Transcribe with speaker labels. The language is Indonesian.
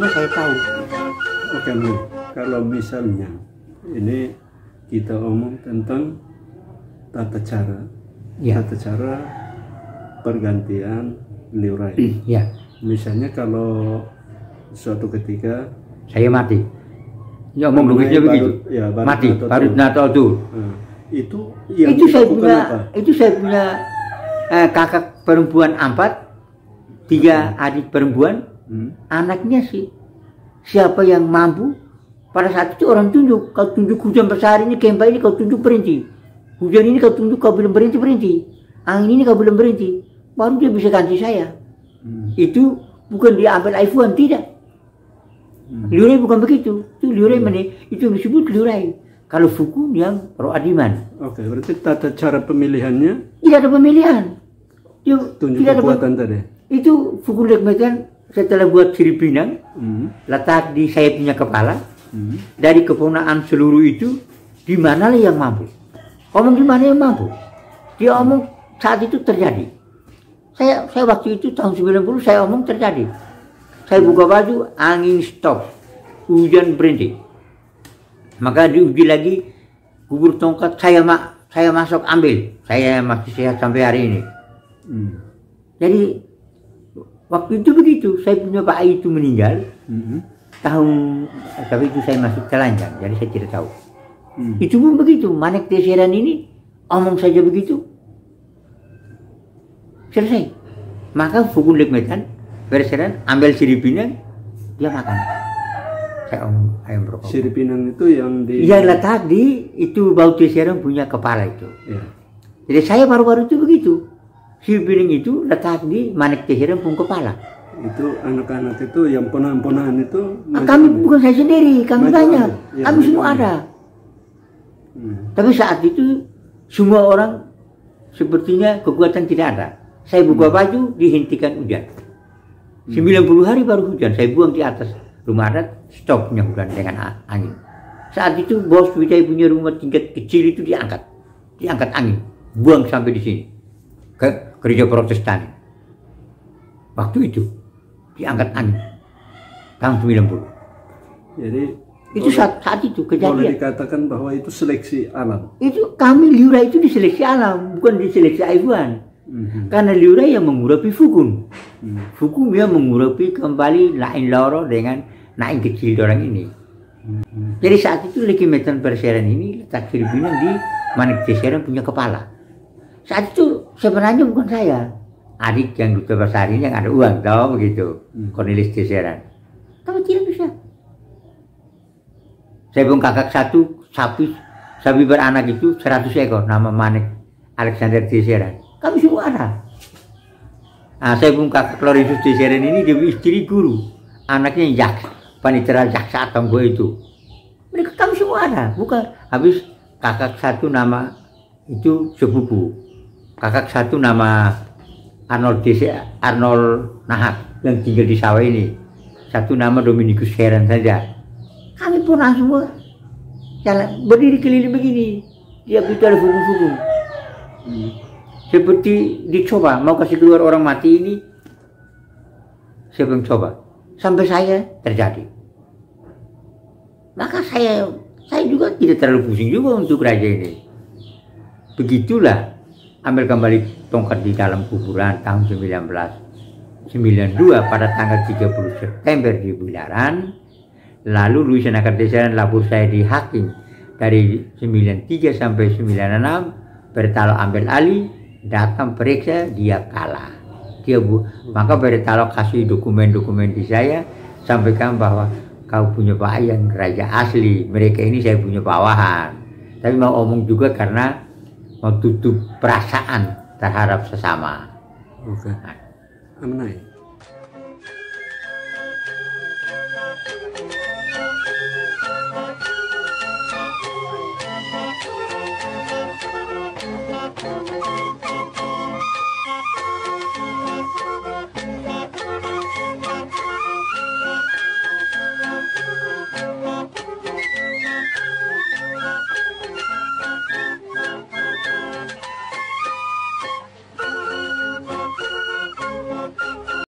Speaker 1: Semua saya tahu.
Speaker 2: Oke, Min. Kalau misalnya ini kita omong tentang tata cara,
Speaker 1: Ya,
Speaker 2: tata cara pergantian liurai.
Speaker 1: ya.
Speaker 2: Misalnya kalau suatu ketika
Speaker 1: Saya mati. Ya omong
Speaker 2: Mengenai
Speaker 1: begitu.
Speaker 2: ya, barut
Speaker 1: mati,
Speaker 2: nato
Speaker 1: barut
Speaker 2: tuh. eh, itu yang
Speaker 1: itu saya punya,
Speaker 2: apa?
Speaker 1: itu saya punya eh, kakak perempuan empat, tiga adik perempuan,
Speaker 2: Hmm?
Speaker 1: anaknya sih. Siapa yang mampu pada saat itu orang tunjuk, kau tunjuk hujan besar ini, kempa ini kau tunjuk berhenti. Hujan ini kau tunjuk kau belum berhenti berhenti. Angin ini kau belum berhenti. Baru dia bisa ganti saya.
Speaker 2: Hmm.
Speaker 1: Itu bukan diambil iPhone tidak.
Speaker 2: Hmm.
Speaker 1: Liurai bukan begitu. Itu liurai mana? Itu disebut liurai. Kalau fuku yang pro adiman.
Speaker 2: Oke, berarti tata cara pemilihannya
Speaker 1: Tidak ada pemilihan. Dia,
Speaker 2: tunjuk
Speaker 1: tidak ada
Speaker 2: kekuatan tadi.
Speaker 1: pem- Itu fuku lekmetan setelah buat sirip pinang,
Speaker 2: Hmm.
Speaker 1: letak di sayapnya kepala,
Speaker 2: Hmm.
Speaker 1: dari kepunaan seluruh itu, di manalah yang mampu. Omong di mana yang mampu. Dia omong saat itu terjadi. Saya saya waktu itu tahun 90 saya omong terjadi. Saya buka baju, angin stop. Hujan berhenti. Maka diuji lagi, kubur tongkat saya ma saya masuk ambil. Saya masih sehat sampai hari ini.
Speaker 2: Hmm.
Speaker 1: Jadi waktu itu begitu, saya punya Pak itu meninggal
Speaker 2: Hmm.
Speaker 1: tahun tapi itu saya masih telanjang, jadi saya tidak tahu.
Speaker 2: Hmm.
Speaker 1: Itu pun begitu, Manek Teseran ini omong saja begitu. Selesai. Maka Fukun Lekmetan, Berseran, ambil siripinang, dia makan. Saya omong ayam berkokok.
Speaker 2: Sirip Pinang itu yang di
Speaker 1: Yang letak di itu bau Teseran punya kepala itu.
Speaker 2: Ya.
Speaker 1: Jadi saya baru-baru itu begitu. Siripinang itu letak di Manek Teseran pun kepala.
Speaker 2: Itu anak-anak itu yang ponahan-ponahan itu
Speaker 1: Ah, kami
Speaker 2: mana?
Speaker 1: bukan saya sendiri, kami
Speaker 2: Macam
Speaker 1: banyak.
Speaker 2: ada? Ya,
Speaker 1: kami semua
Speaker 2: ada.
Speaker 1: ada.
Speaker 2: Hmm.
Speaker 1: Tapi saat itu semua orang sepertinya kekuatan tidak ada. Saya buka baju dihentikan hujan. 90 hari baru hujan. Saya buang di atas rumah adat, stopnya hujan dengan angin. Saat itu bos Wijaya punya rumah tingkat kecil itu diangkat. Diangkat angin. Buang sampai di sini. Ke gereja protestan. Waktu itu diangkat angin. Tahun 90.
Speaker 2: Jadi
Speaker 1: Itu
Speaker 2: boleh-
Speaker 1: saat, saat itu
Speaker 2: boleh
Speaker 1: kejadian.
Speaker 2: dikatakan bahwa itu seleksi alam.
Speaker 1: Itu kami Liura itu diseleksi alam, bukan diseleksi Aiwan.
Speaker 2: Hmm.
Speaker 1: Karena Liura yang mengurapi Fukun.
Speaker 2: Hmm.
Speaker 1: Fukun yang mengurapi kembali lain loro dengan naik kecil orang ini. Jadi saat itu Lekimetan Perseran ini letak Filipina di Manik Teseran punya kepala. Saat itu sebenarnya bukan saya. Adik yang duta besar ini yang ada uang, tahu begitu.
Speaker 2: Hmm.
Speaker 1: Cornelis Teseran. Tapi tidak bisa. Saya pun kakak satu sapi sapi beranak itu 100 ekor nama Manik Alexander Teseran. Kami semua ada. Nah, saya pun kakak Lorenzus Teseran ini dia istri guru. Anaknya jaksa, panitera jaksa Tonggo itu. Mereka kami semua ada, bukan. Habis kakak satu nama itu sepupu. Kakak satu nama Arnold Dese, Arnold Nahak yang tinggal di sawah ini. Satu nama Dominikus Heran saja. Kami pun semua jalan berdiri keliling begini. Dia bicara funggung-funggung.
Speaker 2: Hmm.
Speaker 1: Seperti dicoba mau kasih keluar orang mati ini. Saya belum coba. Sampai saya terjadi. Maka saya saya juga tidak terlalu pusing juga untuk raja ini. Begitulah ambil kembali tongkat di dalam kuburan tahun 1992 pada tanggal 30 September di Bilaran. Lalu Luisan Akardesaran lapor saya di hakim dari 93 sampai 96 Bertalo ambil alih datang periksa dia kalah. Dia bu maka Bertalo kasih dokumen-dokumen di saya sampaikan bahwa kau punya pak yang raja asli. Mereka ini saya punya bawahan. Tapi mau omong juga karena mau tutup perasaan terhadap sesama
Speaker 2: Oke. Amenai.